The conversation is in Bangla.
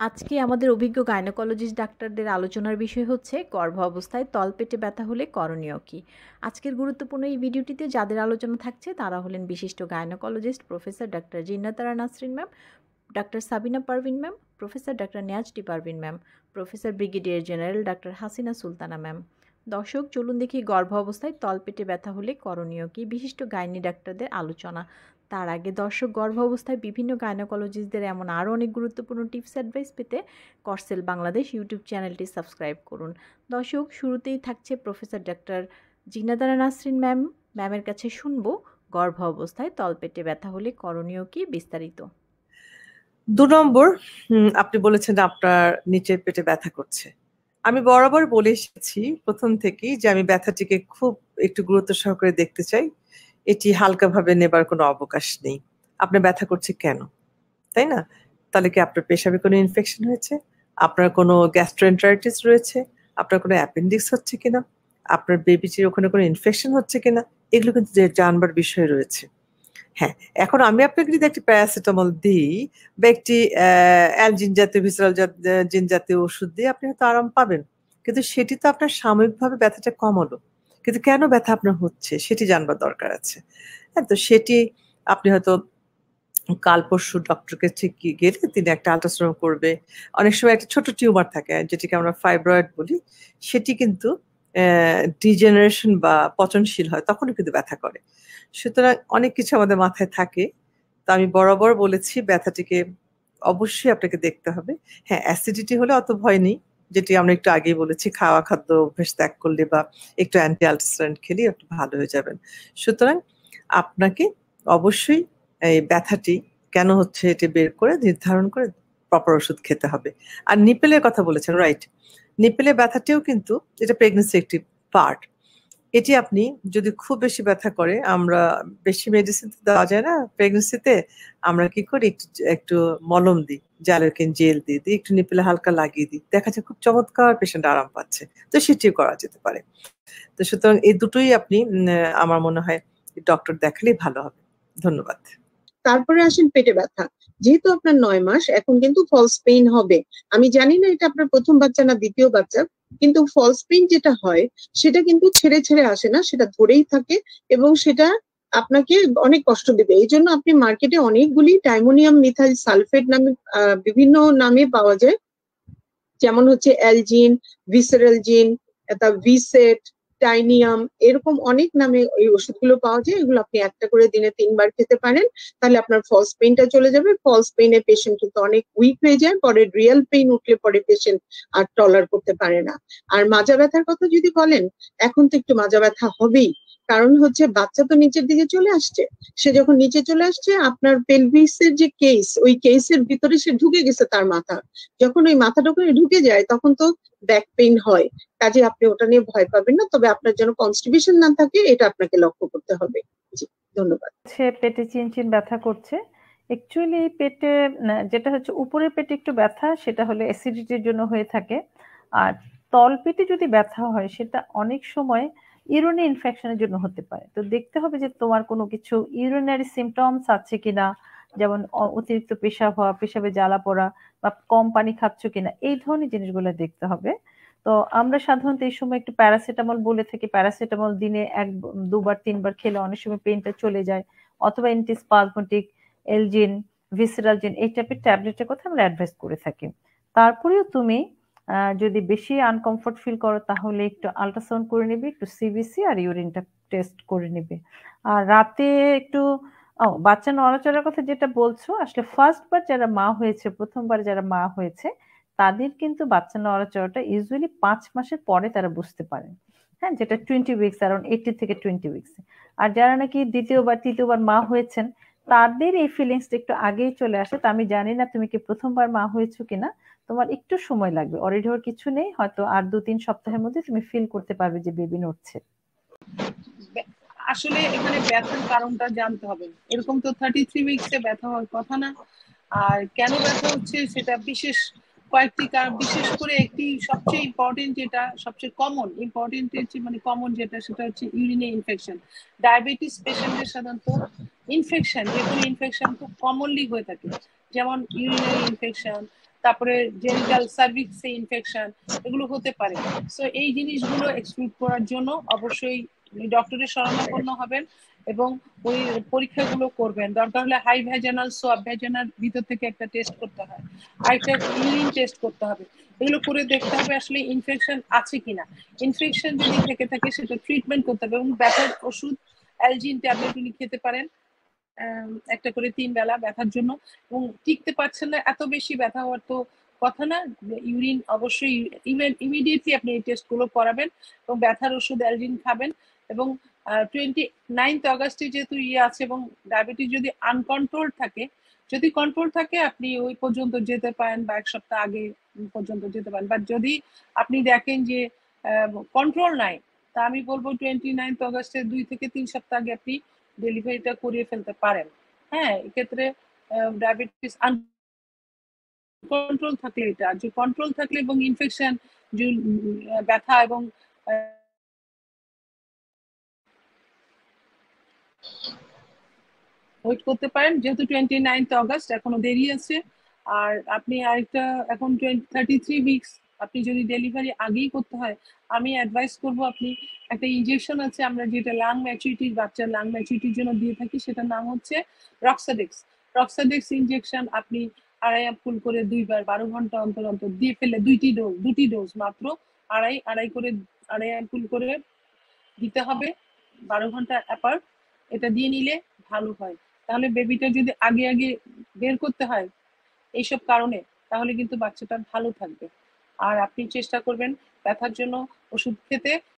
আজকে আমাদের অভিজ্ঞ গাইনোকোলজিস্ট ডাক্তারদের আলোচনার বিষয় হচ্ছে, গর্ভ অবস্থায় তলপেটে ব্যথা হলে করণীয় কী? আজকের গুরুত্বপূর্ণ এই ভিডিওটিতে যাদের আলোচনা থাকছে, তারা হলেন বিশিষ্ট gynaecologist professor doctor Jinnatara Nasrin ma'am, doctor Sabina Parvin ma'am, professor doctor নিয়াজটি Parvin ma'am, professor brigadier general doctor Hasina Sultana ma'am. দর্শক, চলুন দেখি গর্ভ অবস্থায় তলপেটে ব্যথা হলে করণীয় কি? বিশিষ্ট গাইনি ডাক্তারদের আলোচনা। তার আগে দর্শক গর্ভ অবস্থায় বিভিন্ন গাইনোকোলজিস্টদের এমন আরও অনেক গুরুত্বপূর্ণ টিপস অ্যাডভাইস পেতে করসেল বাংলাদেশ ইউটিউব চ্যানেলটি সাবস্ক্রাইব করুন। দর্শক, শুরুতেই থাকছে professor doctor Jinnatara Nasrin ma'am. ম্যামের কাছে শুনব গর্ভ অবস্থায় তলপেটে ব্যথা হলে করণীয় কি বিস্তারিত? দু নম্বর আপনি বলেছেন আপনার নিচের পেটে ব্যথা করছে। আমি বরাবর বলে এসেছি প্রথম থেকেই যে আমি ব্যথাটিকে খুব একটু গুরুত্ব সহকারে দেখতে চাই। এটি হালকাভাবে নেবার কোনো অবকাশ নেই। আপনার ব্যথা করছে কেন? তাই না? তাহলে কি আপনার পেশাবে কোনো ইনফেকশন হয়েছে? আপনার কোনো গ্যাস্ট্রোএন্টারাইটিস রয়েছে? আপনার কোনো অ্যাপেন্ডিক্স হচ্ছে কিনা? আপনার বেবিটির ওখানে কোনো ইনফেকশন হচ্ছে কিনা? এগুলো কিন্তু জানবার বিষয় রয়েছে। হ্যাঁ এখন আমি আপনাকে যদি একটি প্যারাসিটামল দিই বা একটি অ্যালজিন জাতীয় ভিসরাল জিন জাতীয় ওষুধ দিয়ে আপনি হয়তো আরাম পাবেন। কিন্তু সেটি তো আপনার সাময়িকভাবে ব্যথাটা কমালো। কিন্তু কেন ব্যথা আপনার হচ্ছে সেটি জানবার দরকার আছে। হ্যাঁ তো সেটি আপনি হয়তো কাল পরশু ডক্টরকে ঠিক গেলে তিনি একটা আল্ট্রাসাউন্ড করবে। অনেক সময় একটা ছোট টিউমার থাকে, যেটিকে আমরা ফাইব্রয়েড বলি, সেটি কিন্তু ডিজেনারেশন বা পচনশীল হয়, তখনও কিন্তু ব্যথা করে। সুতরাং অনেক কিছু আমাদের মাথায় থাকে। তো আমি বরাবর বলেছি, ব্যথাটিকে অবশ্যই আপনাকে দেখতে হবে। হ্যাঁ অ্যাসিডিটি হলে অত ভয় নেই। যেটি আমরা একটু আগেই বলেছি, খাওয়া খাদ্য অভ্যেস ত্যাগ করলে বা একটু অ্যান্টি আলট্রাসাউন্ড খেলে একটু ভালো হয়ে যাবেন। সুতরাং আপনাকে অবশ্যই এই ব্যথাটি কেন হচ্ছে এটি বের করে, নির্ধারণ করে প্রপার ওষুধ খেতে হবে। আর নিপেলের কথা বলেছেন রাইট নিপেলের ব্যথাটিও কিন্তু এটা প্রেগনেন্সি একটি পার্ট এটি আপনি যদি খুব বেশি ব্যথা করে, আমরা বেশি মেডিসিন দেওয়া যায় না প্রেগনেন্সিতে আমরা কি করি, একটু একটু মলম দিই জালোকিন জেল দিয়ে দিই, একটু নিপিলে হালকা লাগিয়ে দিই। দেখা যায় খুব চমৎকার পেশেন্ট আরাম পাচ্ছে। তো সেটিও করা যেতে পারে। তো সুতরাং এই দুটোই আপনি আমার মনে হয় ডক্টর দেখালেই ভালো হবে। ধন্যবাদ। তারপরে আসেন পেটে ব্যথা। যেহেতু আপনার নয় মাস, এখন কিন্তু ফলস পেইন হবে। আমি জানি না এটা আপনার প্রথম বাচ্চা না দ্বিতীয় বাচ্চা, কিন্তু ফলস পেইন যেটা হয়, সেটা কিন্তু ছেড়ে ছেড়ে আসে না, সেটা ধরেই থাকে এবং সেটা আপনাকে অনেক কষ্ট দেবে। এই জন্য আপনি মার্কেটে অনেকগুলি টাইমোনিয়াম মিথাইল সালফেট নামে বিভিন্ন নামে পাওয়া যায়। যেমন হচ্ছে অ্যালজিন ভিসেরাল জিন ভিসেট টাইনিয়াম এরকম অনেক নামে ওই ওষুধগুলো পাওয়া যায়। এগুলো আপনি একটা করে দিনে তিনবার খেতে পারেন। তাহলে আপনার ফলস পেইনটা চলে যাবে। ফলস পেইনে পেশেন্ট কিন্তু অনেক উইক হয়ে যায়। পরে রিয়েল পেইন উঠলে পরে পেশেন্ট আর টলার করতে পারে না। আর মাজা ব্যথার কথা যদি বলেন, এখন তো একটু মাজা ব্যথা হবেই। কারণ হচ্ছে বাচ্চা তো নিচের দিকে চলে আসছে। সে যখন নিচে চলে আসছে, আপনার পেলভিসের যে কেস ওই কেসের ভিতরে সে ঢুকে গেছে তার মাথা। যখন ওই মাথাটা ওখানে ঢুকে যায়, তখন তো ব্যাক পেইন হয়। কাজে আপনি ওটা নিয়ে ভয় পাবেন না, তবে আপনার যেন কনস্টিবিউশন না থাকে, এটা আপনাকে লক্ষ্য করতে হবে। ধন্যবাদ। সে পেটে চিনচিন ব্যথা করছে। অ্যাকচুয়ালি পেটে যেটা হচ্ছে উপরের পেটে একটু ব্যথা, সেটা হলে অ্যাসিডিটির জন্য হয়ে থাকে। আর তল পেটে যদি ব্যথা হয়, সেটা অনেক সময় ইউরিনে ইনফেকশনের জন্য হতে পারে। তো দেখতে হবে যে তোমার কোনো কিছু ইউরিনারি সিমটমস আছে কিনা, যেমন অতিরিক্ত পেশাব হওয়া, পেশাবে জ্বালা পড়া বা কম পানি খাচ্ছ কিনা, এই ধরনের জিনিসগুলো দেখতে হবে। তো আমরা সাধারণত এই সময় একটু প্যারাসিটামল বলে থাকি। প্যারাসিটামল দিনে এক, দুবার, তিনবার খেলে অনেক সময় পেনটা চলে যায়। অথবা এন্টিস্পাজমেটিক এলজিন ভিসেরালজিন এই টাইপের ট্যাবলেটের কথা আমরা অ্যাডভাইস করে থাকি। তারপরেও তুমি যদি বেশি আনকমফোর্ট ফিল করো, তাহলে একটু আল্ট্রাসাউন্ড করে নিবে, একটু সিবিসি আর ইউরিনটা টেস্ট করে নিবে। আর রাতে একটু, ও, বাচ্চা নড়াচড়ার কথা যেটা বলছো, আসলে ফার্স্ট বার যারা মা হয়েছে, প্রথমবার যারা মা হয়েছে, তাদের কিন্তু বাচ্চা নড়াচড়াটা ইউজুয়ালি পাঁচ মাসের পরে তারা বুঝতে পারে। হ্যাঁ যেটা টোয়েন্টি উইকস অ্যারাউন্ড এইটি থেকে টোয়েন্টি উইকস আর যারা নাকি দ্বিতীয়বার, তৃতীয়বার মা হয়েছেন তাদের এই ফিলিংসটা একটু আগেই চলে আসে, তা আমি জানি না তুমি কি প্রথমবার মা হয়েছো কিনা। তোমার একটু সময় লাগবে অলরেডি ওর কিছু নেই, হয়তো আর দু তিন সপ্তাহের মধ্যে তুমি ফিল করতে পারবে যে বেবি নড়ছে। আসলে এখানে ব্যথার কারণটা জানতে হবে। এরকম তো থার্টি থ্রি উইকসে ব্যথা হওয়ার কথা না। আর কেন ব্যথা হচ্ছে সেটা বিশেষ কয়েকটি কারণ, বিশেষ করে একটি সবচেয়ে ইম্পর্টেন্ট যেটা, সবচেয়ে কমন ইম্পর্টেন্ট মানে কমন যেটা, সেটা হচ্ছে ইউরিনে ইনফেকশন ডায়াবেটিস পেশেন্টের সাধারণত ইনফেকশন যে কোনো ইনফেকশন খুব কমনলি হয়ে থাকে। যেমন ইউরিনারি ইনফেকশন তারপরে জেনিটাল সার্ভিক্সে ইনফেকশন এগুলো হতে পারে। সো এই জিনিসগুলো এক্সক্লুড করার জন্য অবশ্যই ডক্টরের শরণাপন্ন হবেন এবং ওই পরীক্ষাগুলো করবেন। দরকার হলে হাই ভ্যাজানাল সোয়াব ভ্যাজানাল ভিতর থেকে একটা টেস্ট করতে হয়। আরেকটা ইউরিন টেস্ট করতে হবে। এগুলো করে দেখতে হবে আসলে ইনফেকশন আছে কিনা। ইনফেকশন যদি থেকে থাকে সেটা ট্রিটমেন্ট করতে হবে এবং ব্যথার ওষুধ অ্যালজিন ট্যাবলেট উনি খেতে পারেন। একটা করে তিন বেলা ব্যথার জন্য এবং টিকতে পারছেন না, এত বেশি ব্যথা হওয়ার তো কথা না। ইউরিন অবশ্যই ইমিডিয়েটলি আপনি এই টেস্টগুলো করাবেন এবং ব্যথার ওষুধ অ্যালজিন খাবেন এবং টোয়েন্টি নাইনথ অগস্টে যেহেতু ইয়ে আছে এবং ডায়াবেটিস যদি আনকন্ট্রোল থাকে, যদি কন্ট্রোল থাকে আপনি ওই পর্যন্ত যেতে পারেন বা এক সপ্তাহ আগে পর্যন্ত যেতে পারেন। বাট যদি আপনি দেখেন যে কন্ট্রোল নাই, তা আমি বলব টোয়েন্টি নাইনথ অগস্টের দুই থেকে তিন সপ্তাহ আগে আপনি ডেলিভারিটা করিয়ে ফেলতে পারেন। হ্যাঁ এক্ষেত্রে ডায়াবেটিস কন্ট্রোল থাকলে এটা যে কন্ট্রোল থাকলে এবং ইনফেকশন ব্যথা এবং ওয়েট করতে পারেন, যেহেতু টোয়েন্টি নাইনথ অগস্ট এখনও দেরি আছে। আর আপনি আরেকটা, এখন টোয়েন্টি থার্টি থ্রি উইকস আপনি যদি ডেলিভারি আগেই করতে হয়, আমি অ্যাডভাইস করব আপনি, একটা ইনজেকশন আছে আমরা যেটা লাং ম্যাচুরিটির বাচ্চার লাং ম্যাচুরিটির জন্য দিয়ে থাকি, সেটার নাম হচ্ছে রক্সাডেক্স রক্সাডেক্স ইনজেকশন আপনি আড়াই ফুল করে দুইবার, বারো ঘণ্টা অন্তর অন্তর দিয়ে ফেলে দুইটি ডোজ দুটি ডোজ মাত্র, আড়াই আড়াই করে, আড়াই ফুল করে দিতে হবে, বারো ঘণ্টা অ্যাপার এটা দিয়ে নিলে ভালো হয়। তাহলে বেবিটা যদি আগে আগে বের করতে হয়, এইসব কারণে, তাহলে কিন্তু বাচ্চাটা ভালো থাকবে। আর আপনি চেষ্টা করবেন ব্যথার জন্য ওষুধ খেতে।